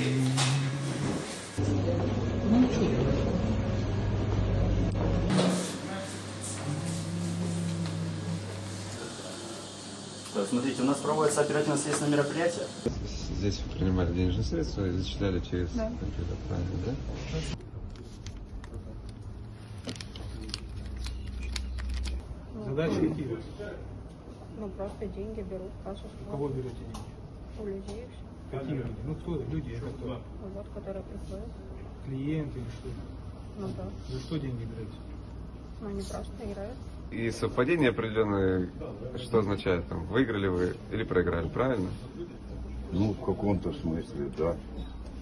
Э, смотрите, у нас проводится оперативно-следственное мероприятие. Здесь вы принимали денежные средства и зачисляли через да. компьютер, правильно, да? Задачи какие? Ну, просто деньги берут, кассу. У кого берете деньги? У людей. Какие люди? Ну кто люди? Это кто? Вот, которые приходят. Клиенты или что? Ну да. За что деньги берете? Ну, они просто играют. И совпадение определенное, что означает, там, выиграли вы или проиграли, правильно? Ну, в каком-то смысле, да.